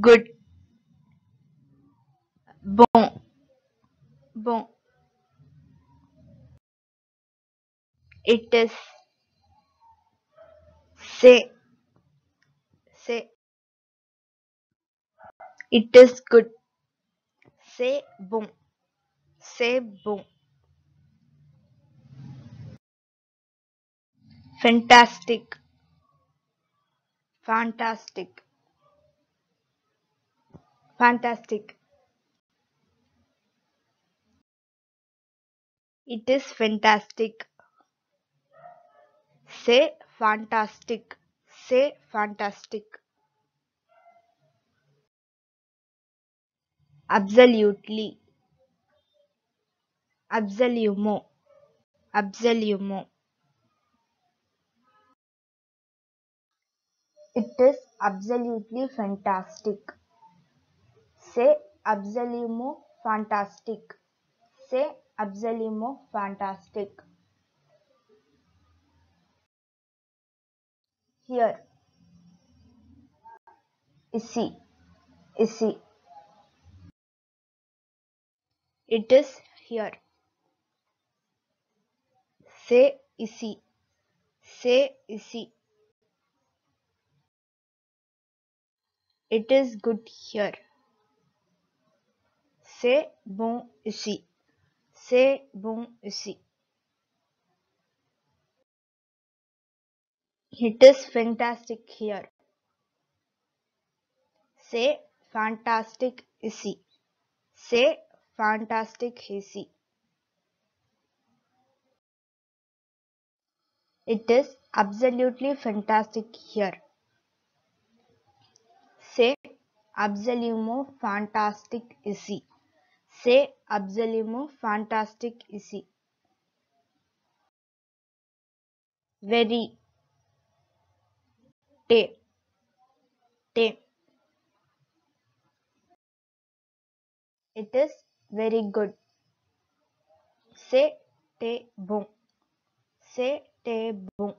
good, bon, bon. It is, say, say. It is good, c'est bon, c'est bon. Fantastic, fantastic, fantastic. It is fantastic. Say fantastic, Say fantastic. Absolutely, absolument, absolument. It is absolutely fantastic. C'est absolument fantastique. C'est absolument fantastique. Here. Ici. Ici. It is here. C'est ici. C'est ici. It is good here. C'est bon ici. C'est bon ici. It is fantastic here. C'est fantastic ici. C'est fantastic ici. It is absolutely fantastic here. C'est absolument fantastique ici. C'est absolument fantastic ici. Very. T. T. It is very good. C'est bon. C'est bon.